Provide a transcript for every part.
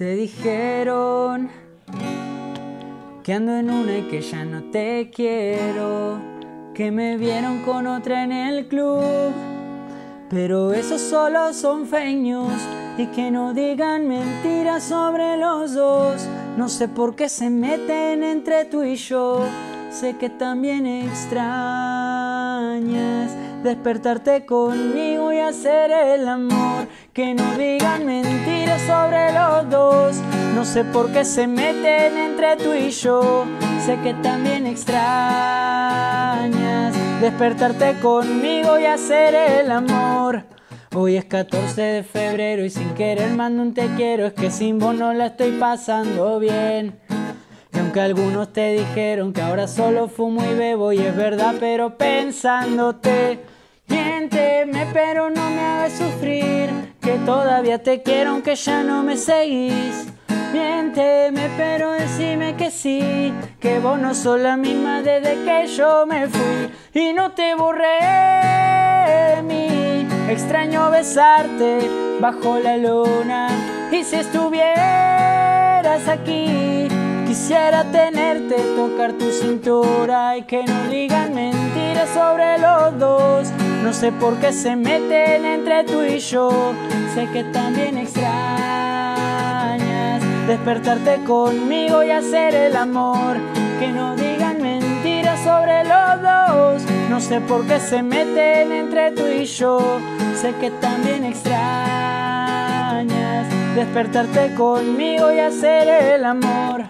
Te dijeron que ando en una y que ya no te quiero, que me vieron con otra en el club, pero esos solo son feños y que no digan mentiras sobre los dos. No sé por qué se meten entre tú y yo, sé que también extrañas despertarte conmigo hacer el amor. Que no digan mentiras sobre los dos. No sé por qué se meten entre tú y yo. Sé que también extrañas despertarte conmigo y hacer el amor. Hoy es 14 de febrero y sin querer mando un te quiero. Es que sin vos no la estoy pasando bien. Y aunque algunos te dijeron que ahora solo fumo y bebo y es verdad, pero pensándote, miénteme pero no me hagas sufrir, que todavía te quiero aunque ya no me seguís. Miénteme pero decime que sí, que vos no sos la misma desde que yo me fui y no te borré de mí. Extraño besarte bajo la luna y si estuvieras aquí Quisiera tenerte, tocar tu cintura y que no digan mentiras sobre los dos. No sé por qué se meten entre tú y yo. Sé que también extrañas despertarte conmigo y hacer el amor. Que no digan mentiras sobre los dos. No sé por qué se meten entre tú y yo. Sé que también extrañas despertarte conmigo y hacer el amor.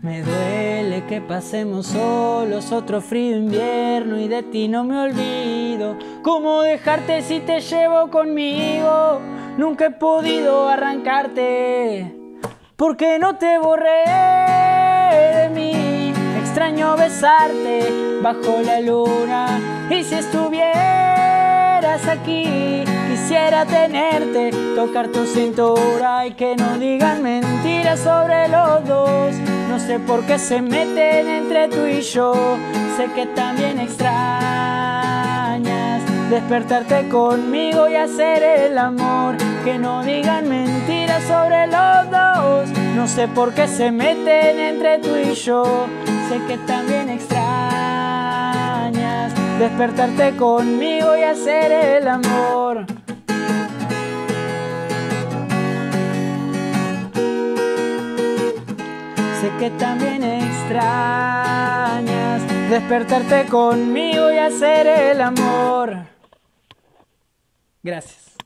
Me duele que pasemos solos otro frío invierno y de ti no me olvido. ¿Cómo dejarte si te llevo conmigo? Nunca he podido arrancarte. Porque no te borré de mí. Extraño besarte bajo la luna. Y si estuvieras aquí, quisiera tenerte, tocar tu cintura y que no digan mentiras sobre los dos. No sé por qué se meten entre tú y yo. Sé que también extrañas despertarte conmigo y hacer el amor. Que no digan mentiras sobre los dos. No sé por qué se meten entre tú y yo. Sé que también extrañas despertarte conmigo y hacer el amor. Sé que también extrañas despertarte conmigo y hacer el amor. Gracias.